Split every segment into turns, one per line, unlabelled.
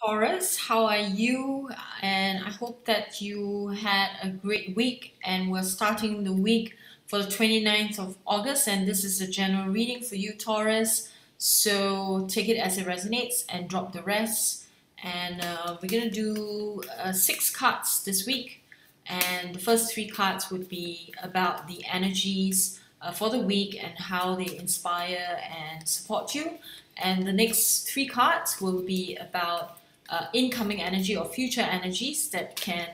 Taurus, how are you? And I hope that you had a great week and we're starting the week for the 29th of August and this is a general reading for you Taurus. So take it as it resonates and drop the rest. And uh, we're going to do uh, six cards this week. And the first three cards would be about the energies uh, for the week and how they inspire and support you. And the next three cards will be about uh, incoming energy or future energies that can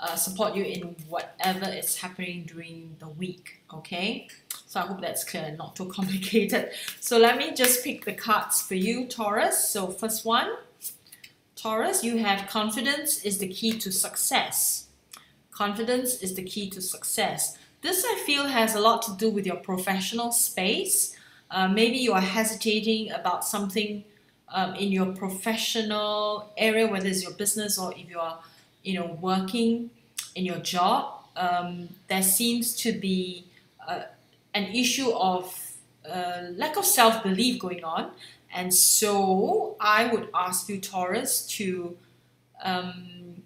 uh, support you in whatever is happening during the week. Okay, so I hope that's clear and not too complicated. So let me just pick the cards for you, Taurus. So first one, Taurus, you have confidence is the key to success. Confidence is the key to success. This I feel has a lot to do with your professional space. Uh, maybe you are hesitating about something um, in your professional area, whether it's your business or if you are, you know, working in your job, um, there seems to be uh, an issue of uh, lack of self belief going on. And so I would ask you, Taurus, to um,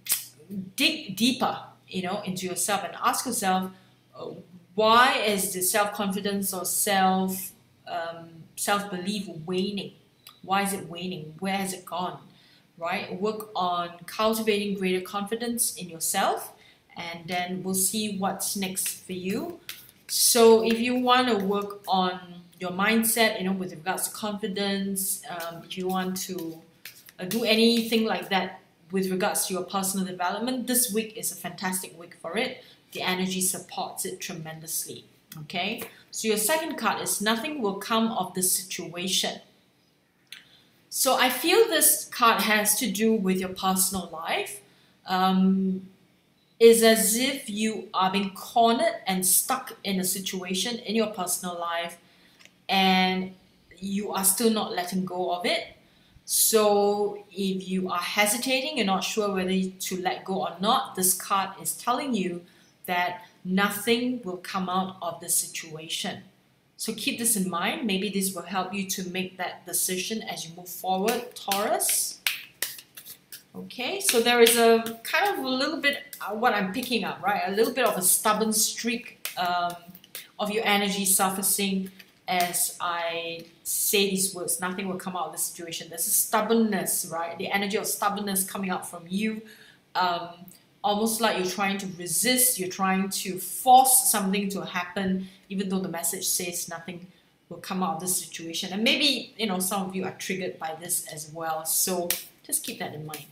dig deeper, you know, into yourself and ask yourself, why is the self confidence or self um, self belief waning? Why is it waning? Where has it gone? Right? Work on cultivating greater confidence in yourself, and then we'll see what's next for you. So, if you want to work on your mindset, you know, with regards to confidence, um, if you want to uh, do anything like that with regards to your personal development, this week is a fantastic week for it. The energy supports it tremendously. Okay, so your second card is nothing will come of the situation. So I feel this card has to do with your personal life. Um, is as if you are being cornered and stuck in a situation in your personal life and you are still not letting go of it. So if you are hesitating, you're not sure whether to let go or not, this card is telling you that nothing will come out of the situation. So keep this in mind. Maybe this will help you to make that decision as you move forward, Taurus. Okay, so there is a kind of a little bit uh, what I'm picking up, right? A little bit of a stubborn streak um, of your energy surfacing as I say these words. Nothing will come out of the situation. There's a stubbornness, right? The energy of stubbornness coming out from you. Um, almost like you're trying to resist, you're trying to force something to happen, even though the message says nothing will come out of this situation. And maybe, you know, some of you are triggered by this as well. So just keep that in mind.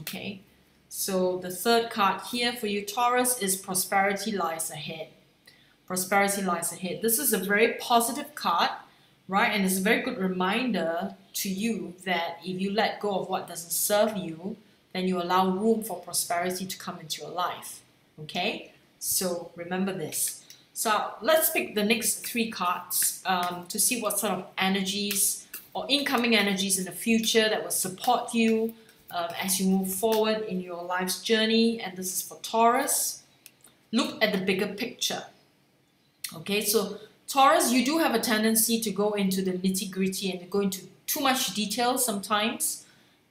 Okay. So the third card here for you, Taurus, is prosperity lies ahead. Prosperity lies ahead. This is a very positive card, right? And it's a very good reminder to you that if you let go of what doesn't serve you, then you allow room for prosperity to come into your life. Okay? So remember this. So let's pick the next three cards um, to see what sort of energies or incoming energies in the future that will support you um, as you move forward in your life's journey. And this is for Taurus. Look at the bigger picture. Okay, so Taurus, you do have a tendency to go into the nitty gritty and go into too much detail sometimes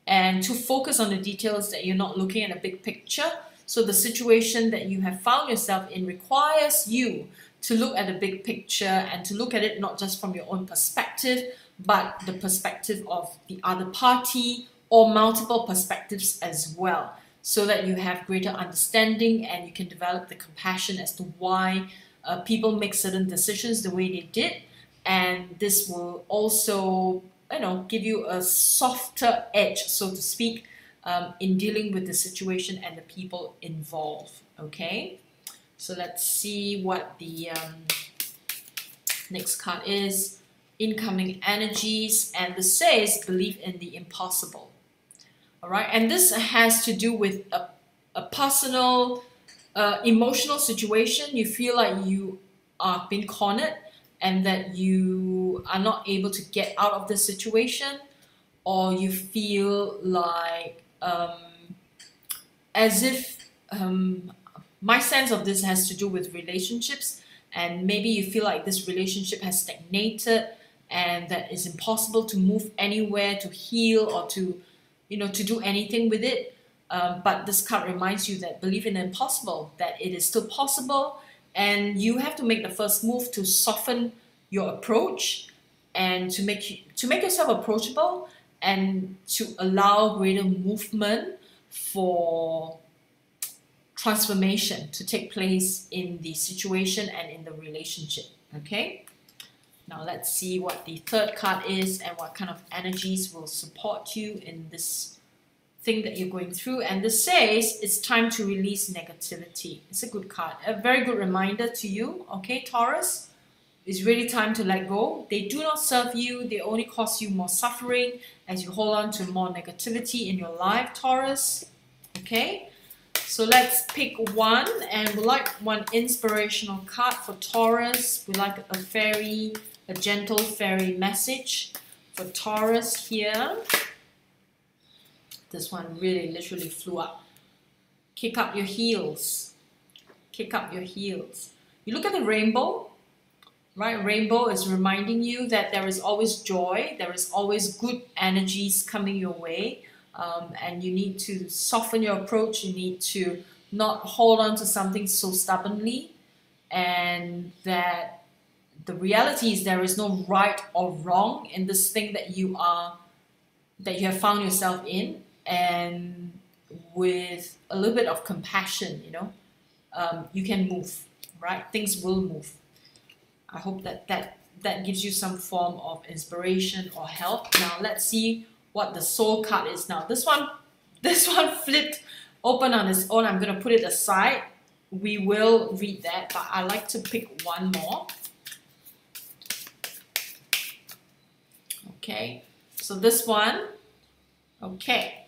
and to focus on the details that you're not looking at a big picture. So the situation that you have found yourself in requires you to look at the big picture and to look at it not just from your own perspective, but the perspective of the other party or multiple perspectives as well, so that you have greater understanding and you can develop the compassion as to why uh, people make certain decisions the way they did. And this will also you know, give you a softer edge, so to speak, um, in dealing with the situation and the people involved. Okay, so let's see what the um, next card is. Incoming energies, and this says believe in the impossible. All right, and this has to do with a, a personal, uh, emotional situation. You feel like you are being cornered and that you are not able to get out of the situation or you feel like um, as if um, my sense of this has to do with relationships and maybe you feel like this relationship has stagnated and that it's impossible to move anywhere to heal or to you know, to do anything with it. Um, but this card reminds you that believe in the impossible, that it is still possible, and you have to make the first move to soften your approach and to make you, to make yourself approachable and to allow greater movement for transformation to take place in the situation and in the relationship. Okay? Now let's see what the third card is and what kind of energies will support you in this thing that you're going through. And this says it's time to release negativity. It's a good card. A very good reminder to you, okay, Taurus? It's really time to let go. They do not serve you, they only cause you more suffering as you hold on to more negativity in your life, Taurus. Okay? So let's pick one and we like one inspirational card for Taurus. We like a fairy, a gentle fairy message for Taurus here. This one really literally flew up. Kick up your heels. Kick up your heels. You look at the rainbow, right? Rainbow is reminding you that there is always joy, there is always good energies coming your way um, and you need to soften your approach. You need to not hold on to something so stubbornly, and that the reality is there is no right or wrong in this thing that you are that you have found yourself in, and with a little bit of compassion, you know, um, you can move. Right, things will move. I hope that that that gives you some form of inspiration or help. Now let's see what the soul card is now. This one, this one flipped open on its own. I'm going to put it aside. We will read that, but I like to pick one more. Okay, so this one, okay.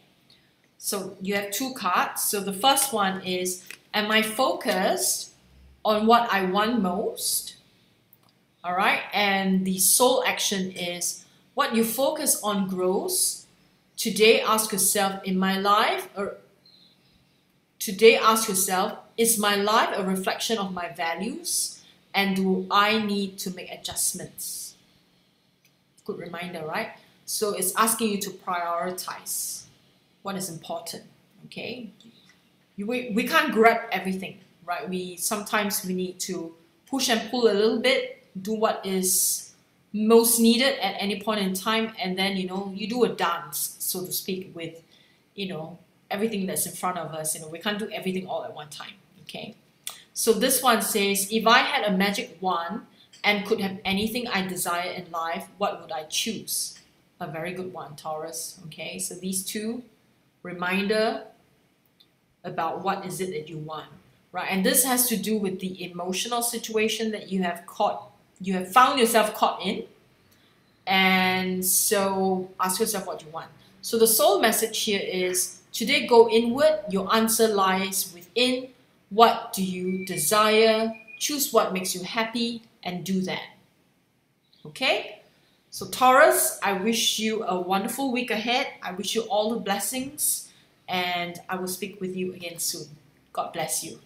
So you have two cards. So the first one is, am I focused on what I want most? All right, and the soul action is, what you focus on grows. Today, ask yourself, in my life, or today, ask yourself, is my life a reflection of my values? And do I need to make adjustments? Good reminder, right? So it's asking you to prioritize what is important. Okay, we, we can't grab everything, right? We sometimes we need to push and pull a little bit, do what is most needed at any point in time and then you know you do a dance so to speak with you know everything that's in front of us. You know we can't do everything all at one time okay? So this one says if i had a magic wand and could have anything i desire in life what would i choose? A very good one taurus okay? So these two reminder about what is it that you want right? And this has to do with the emotional situation that you have caught you have found yourself caught in. And so ask yourself what you want. So the soul message here is today go inward. Your answer lies within. What do you desire? Choose what makes you happy and do that. Okay? So, Taurus, I wish you a wonderful week ahead. I wish you all the blessings, and I will speak with you again soon. God bless you.